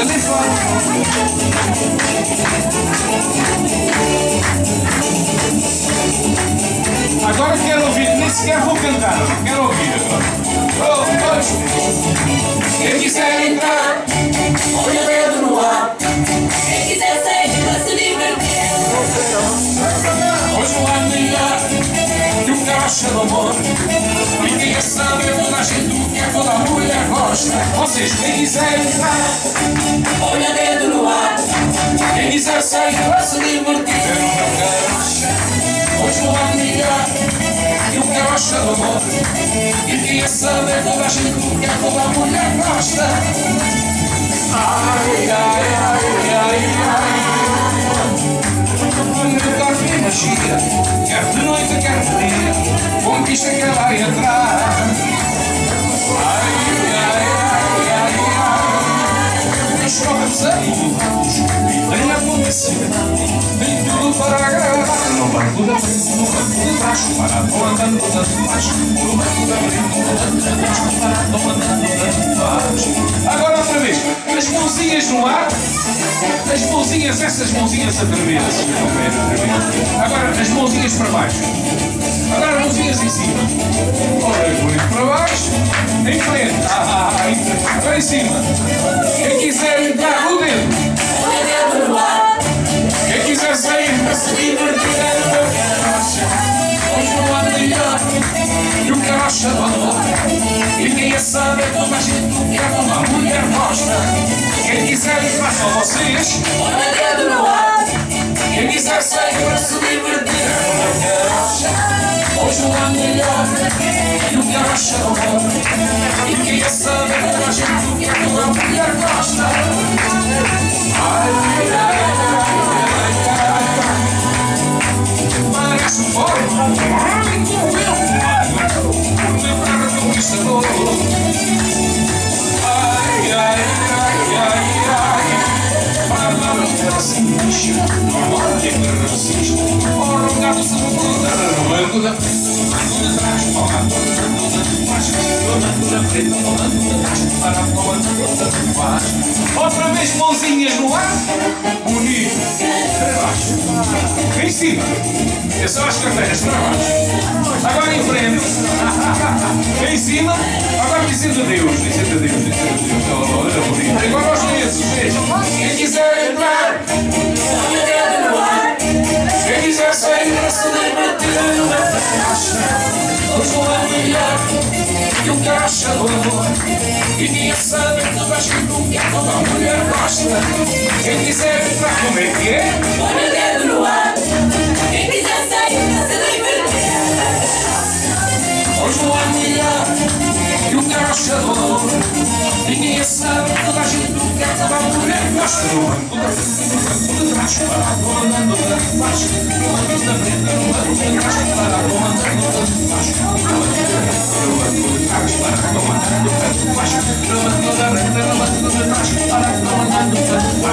ali fora. Agora quero ouvir, nem sequer vou cantar, quero ouvir agora. Oh, todos. Quem quiser entrar, põe o dedo no ar. Quem quiser sair se divertir. Hoje não há melhor que o caixa do amor. Quem sabe a gente o que é toda mulher gosta. Vocês, quem quiser entrar, Põe o dedo no ar. quem quiser sair para se divertir. Eu não quero. Hoje não há melhor que o caixa do amor. E quem sabe toda a gente o que é toda mulher gosta. Ai, ai, ai, ai, ai. Agradar. No banco da frente, no banco de trás, parado andando tanto faz. No banco da frente, no banco de trás, parado andando tanto faz. Agora outra vez, as mãozinhas no ar, as mãozinhas, essas mãozinhas a tremer, assim. Agora as mãozinhas para baixo. Agora as mãozinhas em cima. Olha, para baixo, em frente. Ah, ah, em frente. Agora em cima. Quem que o caracha do amor. E quem a sabe é toda a gente que é uma mulher gosta. Quem quiser entrar só vocês, Põe o dedo no ar. quem quiser sair para se divertir é. Hoje não há melhor que o caracha do amor. E quem a sabe é toda a gente que é uma mulher gosta. Ai, ai, ai. Parece um fora. Outra vez, mãozinhas no ar. Bonito. Para baixo. Em cima. É só as carteiras para baixo. Agora em frente. em cima. Agora dizendo adeus. Dizendo adeus. Dizendo adeus. Olha, bonito. Agora aos dedos. os dedos. Quem quiser entrar. Melhor que o caixa amor. E quem sabe toda a gente o que toda mulher gosta. Quem quiser entrar, como é que é? Põe o dedo no ar. Quem quiser sair para se divertir. Hoje não há melhor que o caixa amor. E quem sabe toda a gente o que toda mulher gosta. No banco da frente, no banco de trás, parado andando tanto faz. No banco da frente, no banco de trás, parado andando tanto de trás, parado andando tanto